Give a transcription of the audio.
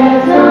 Yeah.